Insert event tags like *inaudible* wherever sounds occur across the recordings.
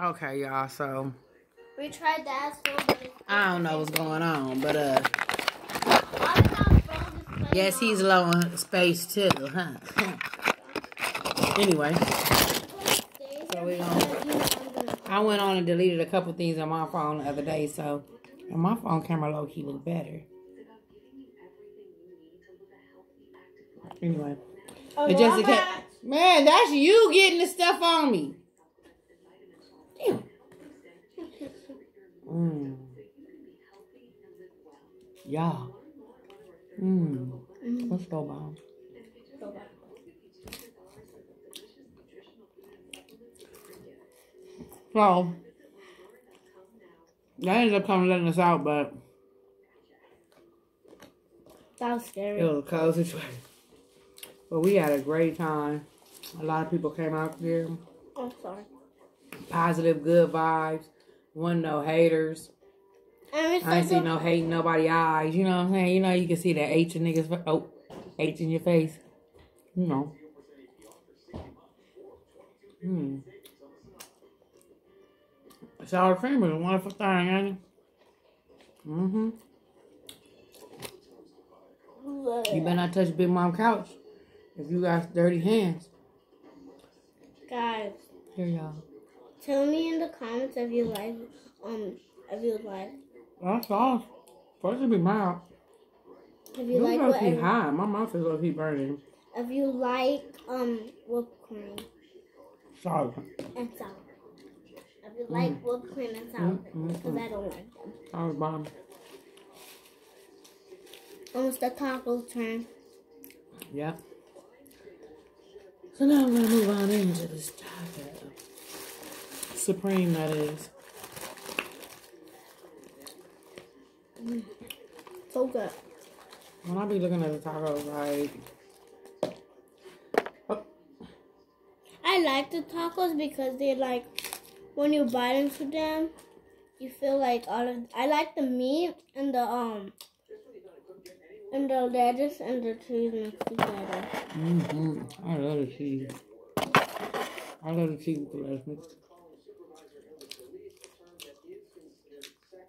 Okay, y'all. So We tried that so but I don't know what's going on, but uh, Why did our phone display yes, he's not- low on space too, huh? *laughs* anyway, So we gonna- I went on and deleted a couple things on my phone the other day, so and my phone camera low key look better. Anyway, Oh, and just in Walmart. case, man, that's you getting the stuff on me. Damn. Mm. Yeah. Mm. Let's go, mom. So, they ended up coming letting us out, but That was scary. it was a cold situation. But we had a great time. A lot of people came out there. I'm sorry. Positive, good vibes. Wasn't no haters. I ain't see no hate in nobody eyes. You know what I'm saying? You know, you can see that H in niggas. Oh, H in your face. You know. Hmm. Sour cream is a wonderful thing, ain't it? Mm-hmm. You better not touch Big Mom couch if you got dirty hands. Guys, Here, y'all. tell me in the comments if you like, um, if you like, That's sauce. supposed to be mild. if You you like low key whatever, high. My mouth is low key burning. if you like, um, whipped cream Sorry. and sour. If you like whipped cream and sour Mm, cream, mm, because I don't like them. Sorry, bomb. Almost the taco turn. Yep. So now I'm gonna move on into this taco. Supreme, that is. So good. When I be looking at the tacos, like, I like the tacos because they like when you bite into them, you feel like all of. I like the meat and the um and the lettuce and the cheese mixed together. mm-hmm. I love the cheese. I love the cheese with the lettuce mixed.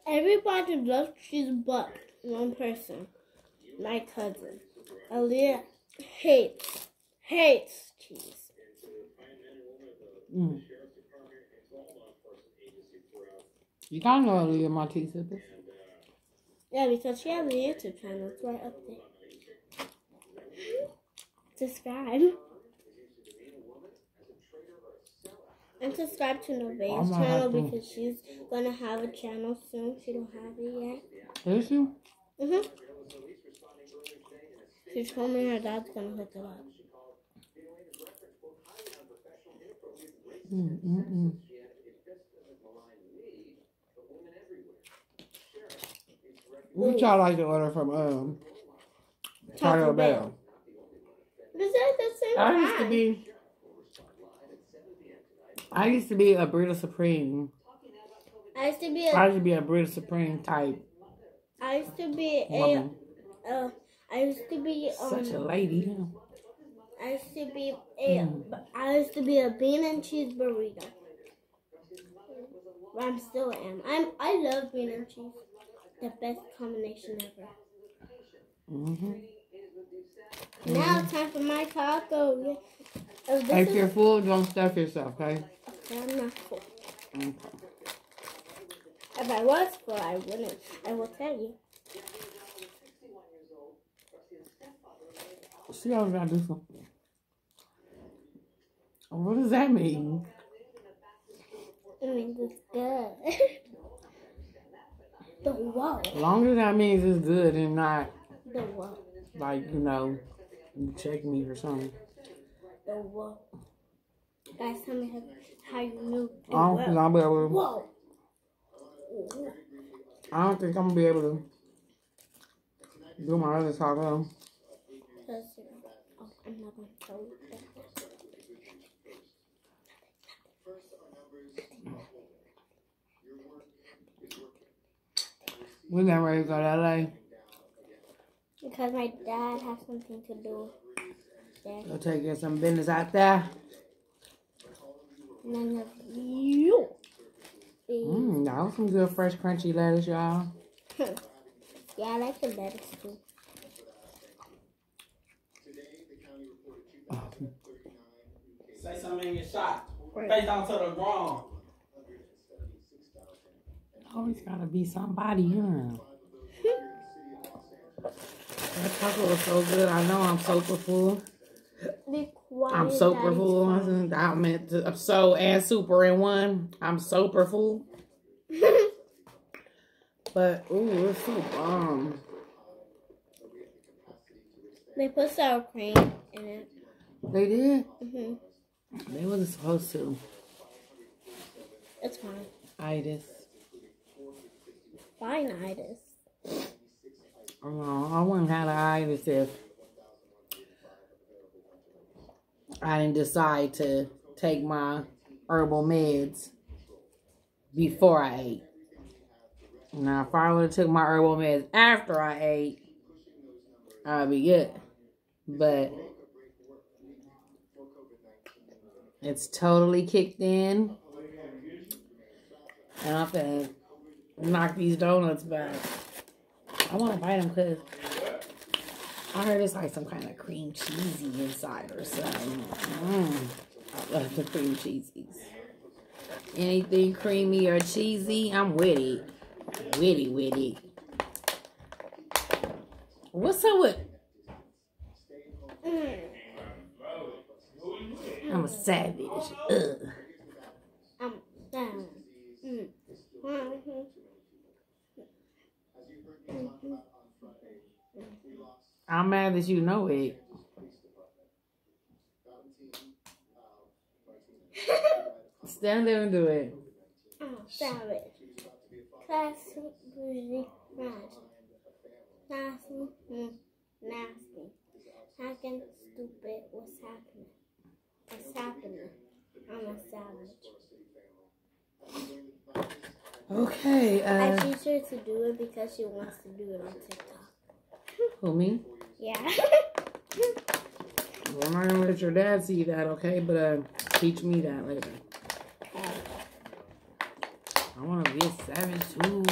Everybody loves cheese but one person, my cousin. Aaliyah hates hates cheese. Mm. You of know Aaliyah, sippers. Yeah, because she has a YouTube channel. It's right up there. Subscribe. And subscribe to I'm Nevaeh's gonna channel to. because she's gonna have a channel soon. She don't have it yet. Is you? Mhm. She told me her dad's gonna hook it up. Mm, mm, mm. What y'all like to order from um Taco Taco Bell. Bell? Is that the same I used to be I used to be a Burrito Supreme. I used to be a. I used to be a Burrito Supreme type I used to be a. Uh, I used to be Such a um. lady. I used to be a. Mm. I used to be a bean and cheese burrito. I'm still am. I'm. I love bean and cheese. The best combination ever. Mm-hmm. Now it's time for my taco. Oh, If you're full, don't stuff yourself, okay? Okay, I'm not full. Okay. If I was full, I wouldn't. I will tell you. See, I was gonna do something. What does that mean? It means it's good. *laughs* the whoa. As long as that means it's good and not The whoa. like you know, you check me or something. Whoa. Guys, tell me how, you knew. I don't think. I'll be able to. Whoa. I don't think I'm gonna be able to do my other taco. Because, oh, I'm not going to tell you that. We getting ready to go to LA. Because my dad has something to do there. Go take care of some business out there. None of you. Mm, that was some good fresh crunchy lettuce, y'all. *laughs* yeah, I like the lettuce too. Say something in your shot. Face down to the ground. Always gotta be somebody, huh? *laughs* that taco was so good. I know I'm super full. I'm super full. I meant to, I'm so and super in one. I'm super full. *laughs* But ooh, it's so bomb. They put sour cream in it. They did. hmm They wasn't supposed to. It's fine. Itis. Fine, itis. Oh, I wouldn't have an itis if I didn't decide to take my herbal meds before I ate. Now, if I would have took my herbal meds after I ate, I'd be good. But it's totally kicked in. And I'm gonna knock these donuts back. I want to bite them because I heard it's like some kind of cream cheesy inside or something. Mm, I love the cream cheesies. Anything creamy or cheesy, I'm with it. Witty, witty. What's up with? Mm. I'm a savage. Ugh. I'm down. Mm. Mhm. Mhm. I'm mad that you know it. *laughs* Stand there and do it. I'm a savage. Classy, bougie, rad. Nasty, mm, nasty. Hacking, stupid. What's happening? What's happening? I'm a savage. Okay. I Uh, teach her to do it because she wants to do it on TikTok. who me? Yeah. Well, I'm not gonna let your dad see that, okay? But uh, teach me that later. I want to be a savage too.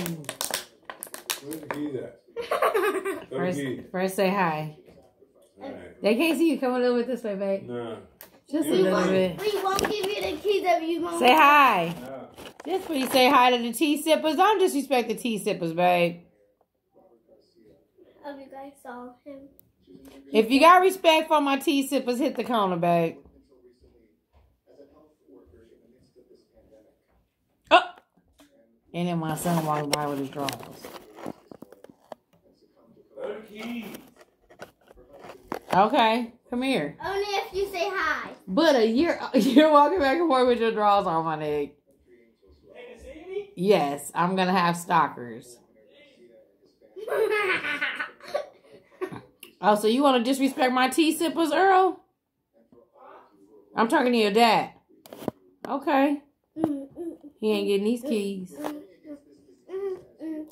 Look at that. *laughs* Look First, first say hi. Alright. They can't see you. Come a little bit this way, babe. Nah. Just a We little bit. we won't give you the keys if you won't. Say hi. Nah. Just when you say hi to the tea sippers, don't disrespect the tea sippers, babe. Have you guys saw him? If you got respect for my tea sippers, hit the corner, babe. Oh! And then my son walked by with his drawers. Let the keys. Okay, come here. Only if you say hi. But a you're *laughs* you're walking back and forth with your drawers on my neck. They can see me? Yes, I'm gonna have stalkers. Oh, so you want to disrespect my tea sippers, Earl? I'm talking to your dad. Okay, he ain't getting these keys.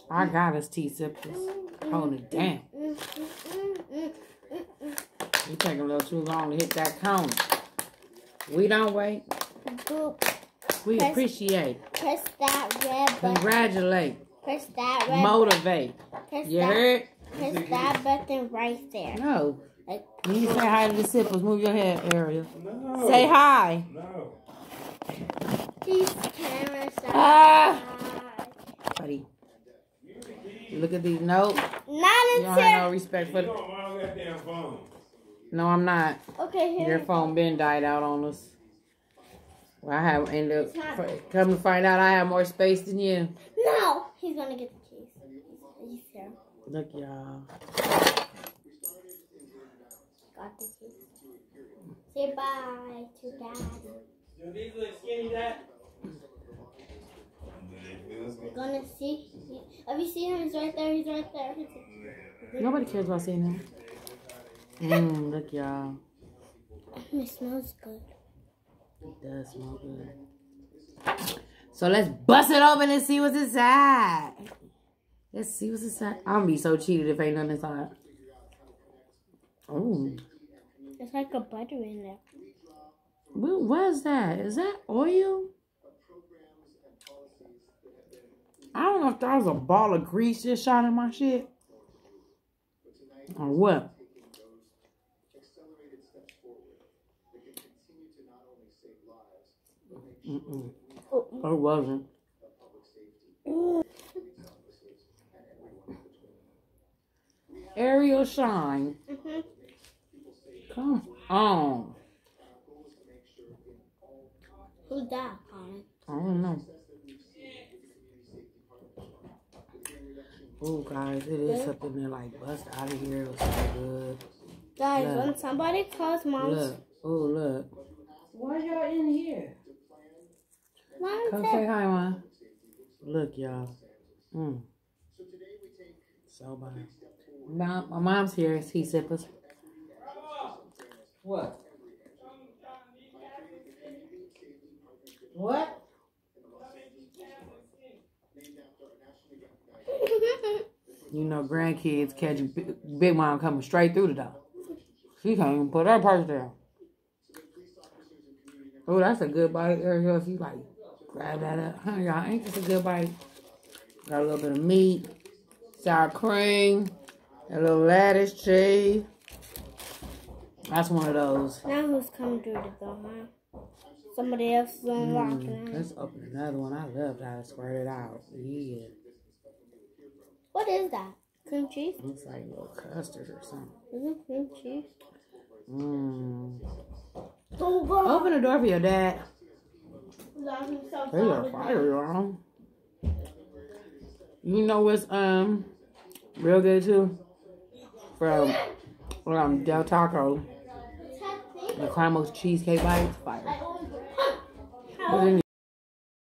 I got his tea sippers. Hold it down. You take a little too long to hit that cone. We don't wait. We Press- appreciate. Press that red button. Congratulate. Press that red. Motivate. press You that. heard? Press that button right there. No. Like, You need to say hi to the sippers. Move your head, Ariel. No. Say hi. No. these cameras are. Ah. Buddy. Look at these. Nope. Not You don't have no respect for. don't want that damn phone. No, I'm not. Okay, here. Your phone been died out on us. Well, I have ended up. Come to find out, I have more space than you. No, he's gonna get the keys. He's, he's here. Look, y'all. Got the keys. Say bye to daddy. Do these look skinny, Dad? We're gonna see. Have you seen him? He's right there. He's right there. He's- Nobody cares about seeing him. Mmm, look, y'all. It smells good. It does smell good. So let's bust it open and see what's inside. Let's see what's inside. I'm gonna be so cheated if ain't nothing inside. Oh, It's like a butter in there. what was that? Is that oil? I don't know if that was a ball of grease just shot in my shit. Or what? Mm-mm. Oh. It wasn't. Ariel Shine. Come on. Who's that, Colin? I don't know. Oh, guys, it is something that like bust out of here. It was so good. Guys, Yeah. when somebody calls mom's Look. Oh, look. Why y'all in here? mom Come say hi, Mom. Look, y'all. Mm. So bad. Mom, my mom's here. Tea sippers. What? What? *laughs* You know, grandkids catch Big, Big Mom coming straight through the door. She can't even put her purse down. Oh, that's a good bite, Ariel. If you like, grab that up. Huh, y'all? Ain't this a good bite? Got a little bit of meat, sour cream, a little lettuce, cheese. That's one of those. now who's coming through the door, huh? Somebody else is unlocking Mm, it. let's open another one. I love how it spread it out. Yeah. What is that? Cream cheese? Looks like a little custard or something. Is it cream cheese? Mmm. Oh. Open the door for your dad. Love him so They are much. fire, y'all. You know what's um real good too? From um Del Taco, the caramel cheesecake bites. Fire.